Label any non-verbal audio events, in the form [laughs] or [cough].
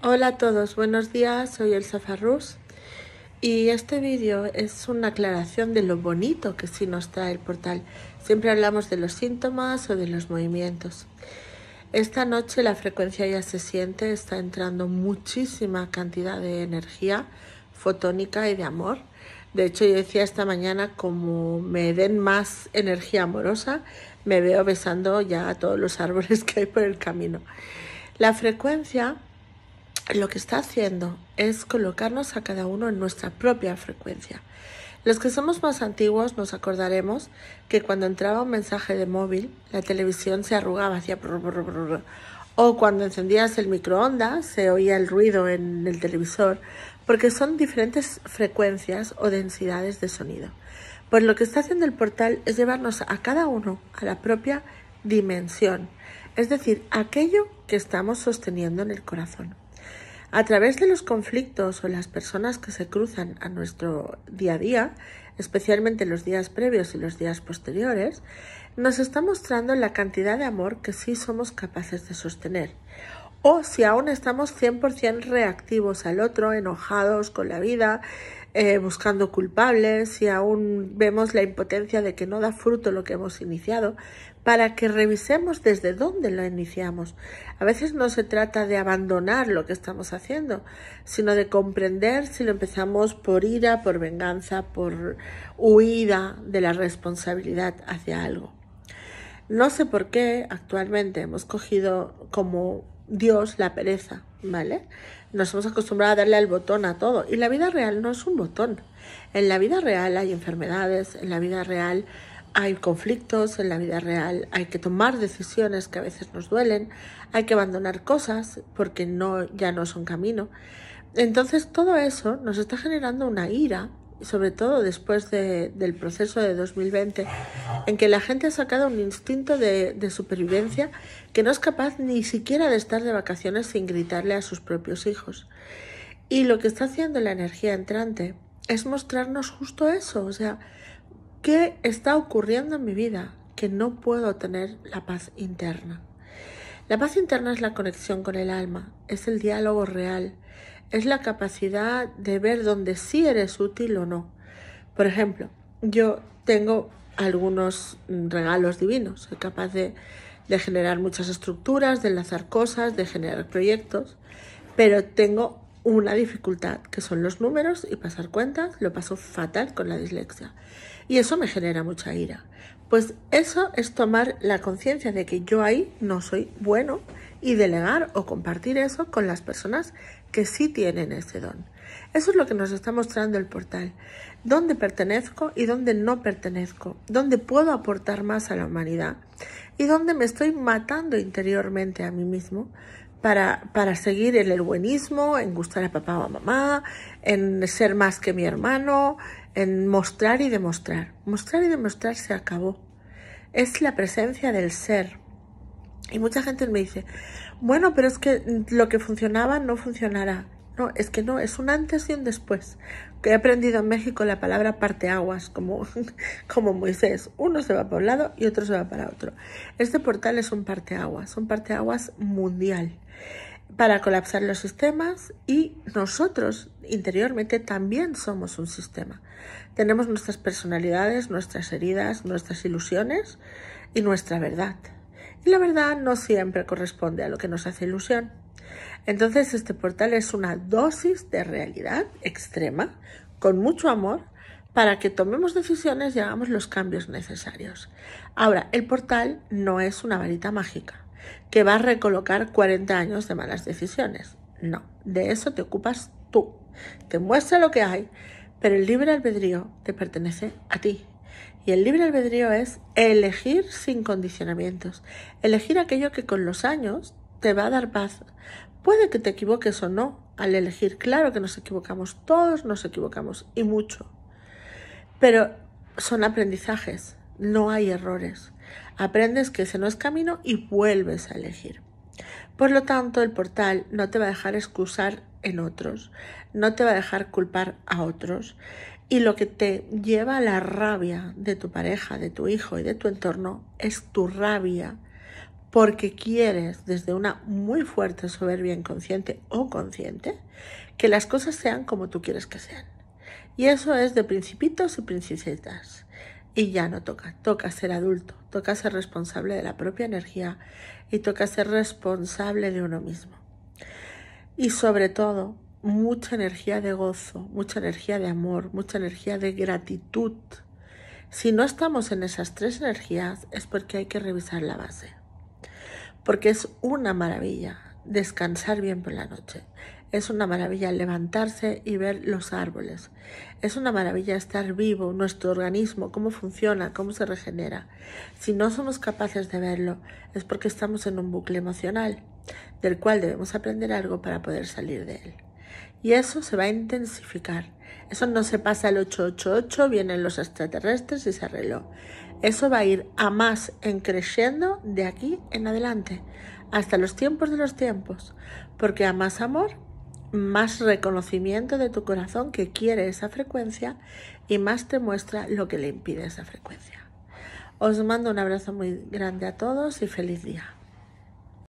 Hola a todos, buenos días, soy Elsa Farrus y este vídeo es una aclaración de lo bonito que sí nos trae el portal. Siempre hablamos de los síntomas o de los movimientos. Esta noche la frecuencia ya se siente, está entrando muchísima cantidad de energía fotónica y de amor. De hecho, yo decía esta mañana, como me den más energía amorosa, me veo besando ya a todos los [laughs] árboles que hay por el camino. La frecuencia lo que está haciendo es colocarnos a cada uno en nuestra propia frecuencia. Los que somos más antiguos nos acordaremos que cuando entraba un mensaje de móvil, la televisión se arrugaba, hacía o cuando encendías el microondas se oía el ruido en el televisor, porque son diferentes frecuencias o densidades de sonido. Pues lo que está haciendo el portal es llevarnos a cada uno a la propia dimensión, es decir, aquello que estamos sosteniendo en el corazón. A través de los conflictos o las personas que se cruzan a nuestro día a día, especialmente los días previos y los días posteriores, nos está mostrando la cantidad de amor que sí somos capaces de sostener. O si aún estamos 100% reactivos al otro, enojados con la vida, eh, buscando culpables, y aún vemos la impotencia de que no da fruto lo que hemos iniciado, para que revisemos desde dónde lo iniciamos. A veces no se trata de abandonar lo que estamos haciendo, sino de comprender si lo empezamos por ira, por venganza, por huida de la responsabilidad hacia algo. No sé por qué actualmente hemos cogido como Dios la pereza, ¿vale? Nos hemos acostumbrado a darle al botón a todo y la vida real no es un botón. En la vida real hay enfermedades, en la vida real hay conflictos, en la vida real hay que tomar decisiones que a veces nos duelen, hay que abandonar cosas porque no ya no son camino. Entonces todo eso nos está generando una ira sobre todo después del proceso de 2020, en que la gente ha sacado un instinto de, de, supervivencia que no es capaz ni siquiera de estar de vacaciones sin gritarle a sus propios hijos. Y lo que está haciendo la energía entrante es mostrarnos justo eso, o sea, ¿qué está ocurriendo en mi vida? Que no puedo tener la paz interna. La paz interna es la conexión con el alma, es el diálogo real, es la capacidad de ver dónde sí eres útil o no. Por ejemplo, yo tengo algunos regalos divinos, soy capaz de, de generar muchas estructuras, de enlazar cosas, de generar proyectos, pero tengo una dificultad, que son los números y pasar cuentas, lo paso fatal con la dislexia. Y eso me genera mucha ira. Pues eso es tomar la conciencia de que yo ahí no soy bueno y delegar o compartir eso con las personas que sí tienen ese don. Eso es lo que nos está mostrando el portal. Dónde pertenezco y dónde no pertenezco. Dónde puedo aportar más a la humanidad. Y dónde me estoy matando interiormente a mí mismo para, para seguir en el buenismo, en gustar a papá o a mamá, en ser más que mi hermano, en mostrar y demostrar. Mostrar y demostrar se acabó. Es la presencia del ser, y mucha gente me dice, bueno, pero es que lo que funcionaba no funcionará. No, es que no, es un antes y un después. Que he aprendido en México la palabra parteaguas, como, [laughs] como Moisés. Uno se va para un lado y otro se va para otro. Este portal es un parteaguas, un parteaguas mundial para colapsar los sistemas y nosotros interiormente también somos un sistema. Tenemos nuestras personalidades, nuestras heridas, nuestras ilusiones y nuestra verdad. La verdad no siempre corresponde a lo que nos hace ilusión. Entonces este portal es una dosis de realidad extrema, con mucho amor, para que tomemos decisiones y hagamos los cambios necesarios. Ahora, el portal no es una varita mágica que va a recolocar 40 años de malas decisiones. No, de eso te ocupas tú. Te muestra lo que hay, pero el libre albedrío te pertenece a ti. Y el libre albedrío es elegir sin condicionamientos, elegir aquello que con los años te va a dar paz. Puede que te equivoques o no al elegir, claro que nos equivocamos, todos nos equivocamos y mucho. Pero son aprendizajes, no hay errores. Aprendes que ese no es camino y vuelves a elegir. Por lo tanto, el portal no te va a dejar excusar en otros, no te va a dejar culpar a otros y lo que te lleva a la rabia de tu pareja, de tu hijo y de tu entorno es tu rabia porque quieres desde una muy fuerte soberbia inconsciente o consciente que las cosas sean como tú quieres que sean. Y eso es de principitos y princesitas. Y ya no toca, toca ser adulto, toca ser responsable de la propia energía y toca ser responsable de uno mismo. Y sobre todo, mucha energía de gozo, mucha energía de amor, mucha energía de gratitud. Si no estamos en esas tres energías es porque hay que revisar la base. Porque es una maravilla descansar bien por la noche. Es una maravilla levantarse y ver los árboles. Es una maravilla estar vivo, nuestro organismo, cómo funciona, cómo se regenera. Si no somos capaces de verlo, es porque estamos en un bucle emocional, del cual debemos aprender algo para poder salir de él. Y eso se va a intensificar. Eso no se pasa al 888, vienen los extraterrestres y se arregló. Eso va a ir a más en creciendo de aquí en adelante, hasta los tiempos de los tiempos, porque a más amor más reconocimiento de tu corazón que quiere esa frecuencia y más te muestra lo que le impide esa frecuencia. Os mando un abrazo muy grande a todos y feliz día.